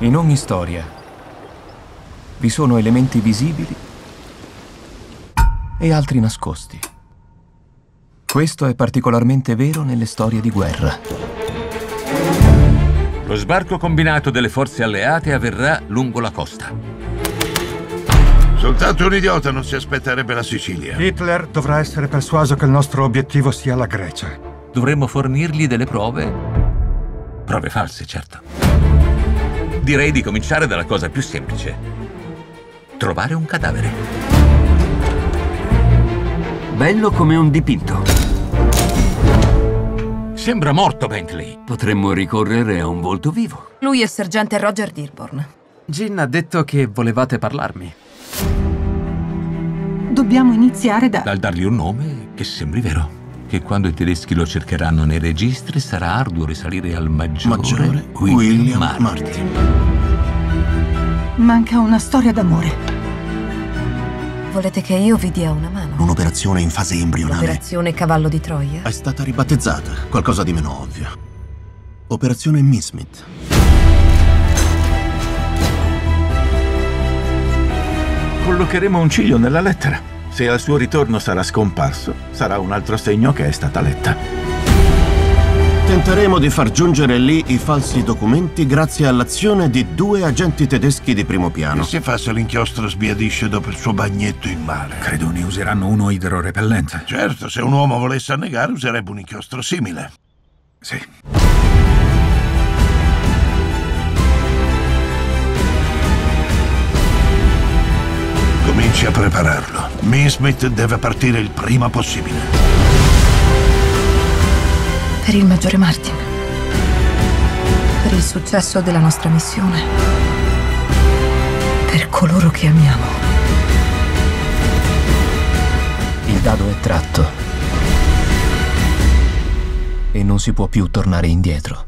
In ogni storia vi sono elementi visibili e altri nascosti. Questo è particolarmente vero nelle storie di guerra. Lo sbarco combinato delle forze alleate avverrà lungo la costa. Soltanto un idiota non si aspetterebbe la Sicilia. Hitler dovrà essere persuaso che il nostro obiettivo sia la Grecia. Dovremmo fornirgli delle prove. Prove false, certo. Direi di cominciare dalla cosa più semplice. Trovare un cadavere. Bello come un dipinto. Sembra morto Bentley. Potremmo ricorrere a un volto vivo. Lui è sergente Roger Dearborn. Gin ha detto che volevate parlarmi. Dobbiamo iniziare da... Dal dargli un nome che sembri vero. Che quando i tedeschi lo cercheranno nei registri sarà arduo risalire al maggiore, Maggiore William, William Martin. Martin. Manca una storia d'amore. Volete che io vi dia una mano? Un'operazione in fase embrionale Operazione Cavallo di Troia? è stata ribattezzata, qualcosa di meno ovvio. Operazione Missmith. Collocheremo un ciglio nella lettera. Se al suo ritorno sarà scomparso, sarà un altro segno che è stata letta. Tenteremo di far giungere lì i falsi documenti grazie all'azione di due agenti tedeschi di primo Che piano. si fa se l'inchiostro sbiadisce dopo il suo bagnetto in mare? Credo ne useranno uno idrorepellente. Certo, se un uomo volesse annegare userebbe un inchiostro simile. Sì. Cominci a prepararlo. Minsmith deve partire il prima possibile. Per il maggiore Martin. Per il successo della nostra missione. Per coloro che amiamo. Il dado è tratto e non si può più tornare indietro.